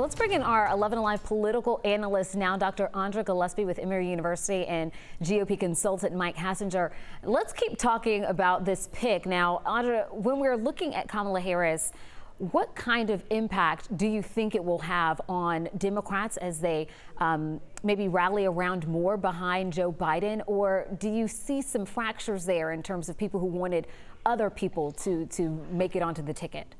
Let's bring in our 11 Alive political analyst now, Dr. Andra Gillespie with Emory University and GOP consultant Mike Hassinger. Let's keep talking about this pick. Now, Andra, when we're looking at Kamala Harris, what kind of impact do you think it will have on Democrats as they um, maybe rally around more behind Joe Biden? Or do you see some fractures there in terms of people who wanted other people to, to make it onto the ticket?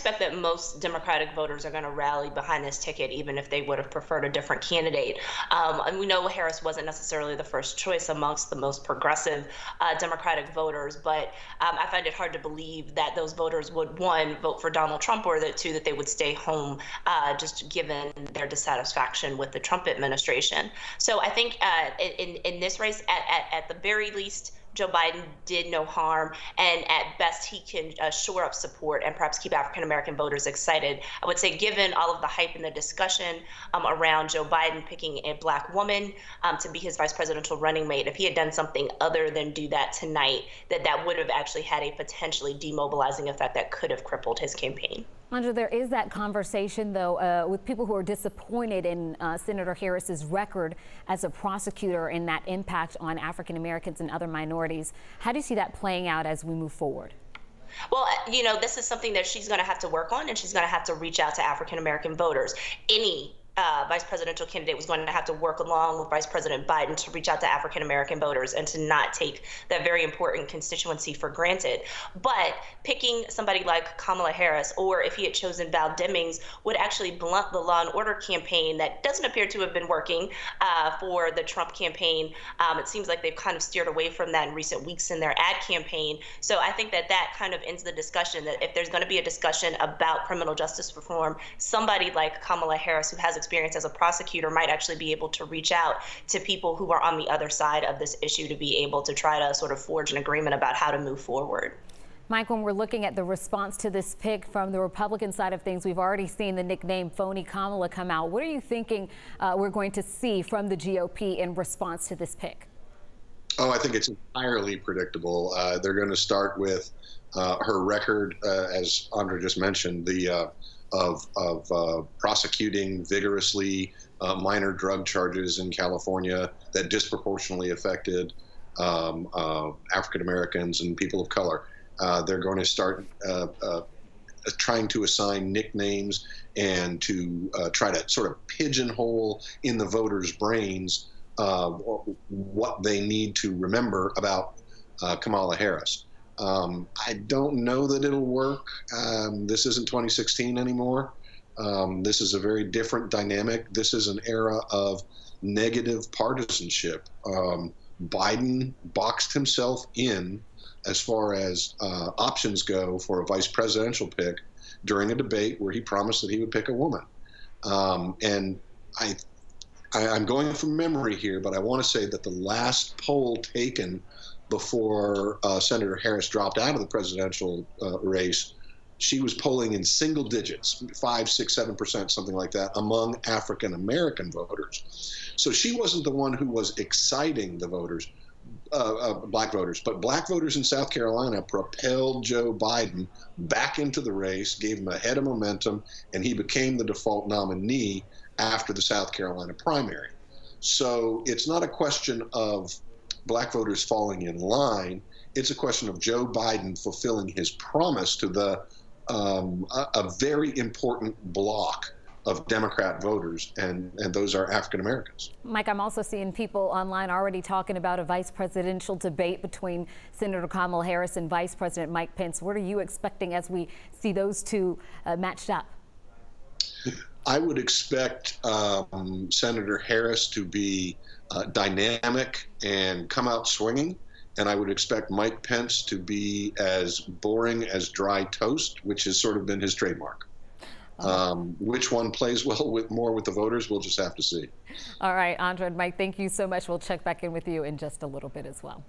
I suspect that most Democratic voters are going to rally behind this ticket, even if they would have preferred a different candidate. Um, and we know Harris wasn't necessarily the first choice amongst the most progressive uh, Democratic voters, but um, I find it hard to believe that those voters would, one, vote for Donald Trump, or that two, that they would stay home, uh, just given their dissatisfaction with the Trump administration. So I think uh, in, in this race, at, at, at the very least, Joe Biden did no harm, and at best he can uh, shore up support and perhaps keep African American voters excited. I would say, given all of the hype and the discussion um, around Joe Biden picking a black woman um, to be his vice presidential running mate, if he had done something other than do that tonight, that that would have actually had a potentially demobilizing effect that could have crippled his campaign. Andra, there is that conversation, though, uh, with people who are disappointed in uh, Senator Harris's record as a prosecutor and that impact on African Americans and other minorities. How do you see that playing out as we move forward? Well, uh, you know, this is something that she's going to have to work on, and she's going to have to reach out to African American voters. Any uh, vice presidential candidate was going to have to work along with Vice President Biden to reach out to African American voters and to not take that very important constituency for granted. But picking somebody like Kamala Harris, or if he had chosen Val Demings, would actually blunt the law and order campaign that doesn't appear to have been working uh, for the Trump campaign. Um, it seems like they've kind of steered away from that in recent weeks in their ad campaign. So I think that that kind of ends the discussion that if there's going to be a discussion about criminal justice reform, somebody like Kamala Harris, who has experience experience as a prosecutor might actually be able to reach out to people who are on the other side of this issue to be able to try to sort of forge an agreement about how to move forward. Mike, when we're looking at the response to this pick from the Republican side of things, we've already seen the nickname Phony Kamala come out. What are you thinking uh, we're going to see from the GOP in response to this pick? Oh, I think it's entirely predictable. Uh, they're going to start with uh, her record, uh, as Andre just mentioned, the uh, of, of uh, prosecuting vigorously uh, minor drug charges in California that disproportionately affected um, uh, African Americans and people of color. Uh, they're going to start uh, uh, trying to assign nicknames and to try to sort of pigeonhole in the voters' brains what they need to remember about Kamala Harris. Um, I don't know that it'll work. Um, this isn't 2016 anymore. Um, this is a very different dynamic. This is an era of negative partisanship. Um, Biden boxed himself in as far as uh, options go for a vice presidential pick during a debate where he promised that he would pick a woman. Um, and I, I, I'm going from memory here, but I want to say that the last poll taken before uh, Senator Harris dropped out of the presidential uh, race, she was polling in single digits, five, six, seven percent, something like that, among African American voters. So she wasn't the one who was exciting the voters, uh, uh, black voters, but black voters in South Carolina propelled Joe Biden back into the race, gave him a head of momentum, and he became the default nominee after the South Carolina primary. So it's not a question of black voters falling in line. It's a question of Joe Biden fulfilling his promise to the um, a, a, very important block of Democrat voters, and, and those are African Americans. Mike, I'm also seeing people online already talking about a vice presidential debate between Senator Kamala Harris and Vice President Mike Pence. What are you expecting as we see those two uh, matched up? I would expect um, Senator Harris to be uh, dynamic and come out swinging. And I would expect Mike Pence to be as boring as dry toast, which has sort of been his trademark. Um, which one plays well with more with the voters, we'll just have to see. All right, Andre and Mike, thank you so much. We'll check back in with you in just a little bit as well.